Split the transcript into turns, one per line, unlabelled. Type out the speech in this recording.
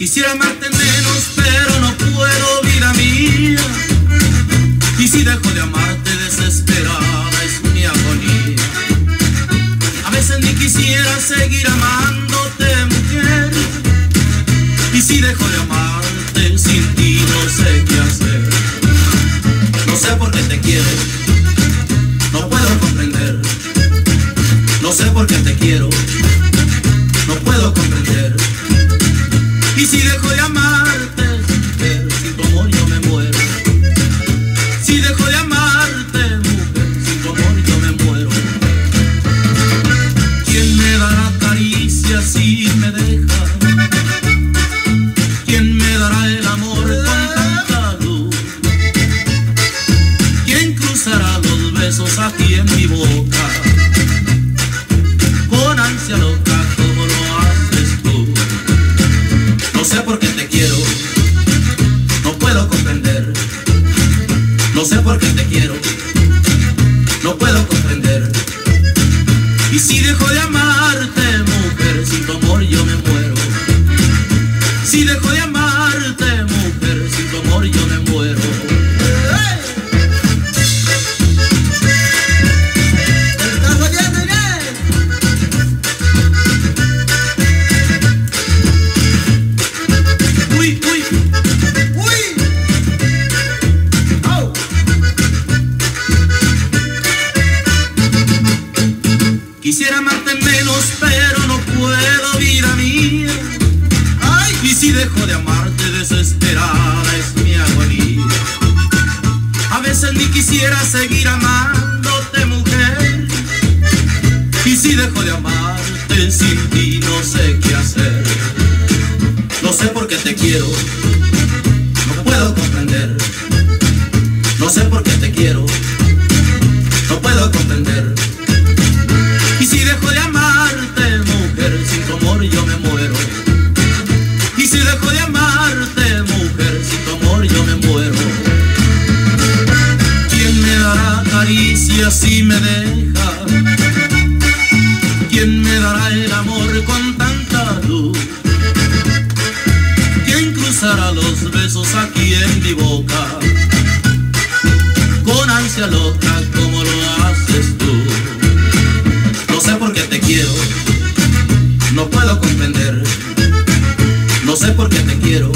Quisiera amarte menos, pero no puedo, vida mía. Quisiera seguir amándote, mujer. Y si dejo de amarte sin ti no sé qué hacer. No sé por qué te quiero, no puedo comprender. No sé por qué te quiero, no puedo comprender. Y si dejo de amarte, besos aquí en mi boca? Con ansia loca como lo haces tú. No sé por qué te quiero, no puedo comprender. No sé por qué te quiero, no puedo comprender. Y si dejo de amarte, mujer, sin tu amor yo me muero. Si dejo de amarte, mujer, sin tu amor yo me muero.
¿Estás
quisiera amarte menos, pero no puedo, vida mía.
¡Ay!
Y si dejo de amarte desesperada es mi agonía. A veces ni quisiera seguir amándote, mujer. Y si dejo de amarte sin ti no sé qué hacer. No sé por qué te quiero, no puedo comprender. No sé por qué te quiero, yo me muero. Y si dejo de amarte, mujer, sin tu amor yo me muero. ¿Quién me dará caricias si me deja? ¿Quién me dará el amor con tanta luz? ¿Quién cruzará los besos aquí en mi boca? Con ansia loca como lo haces tú. No sé por qué te quiero, no puedo comprender. No sé por qué te quiero,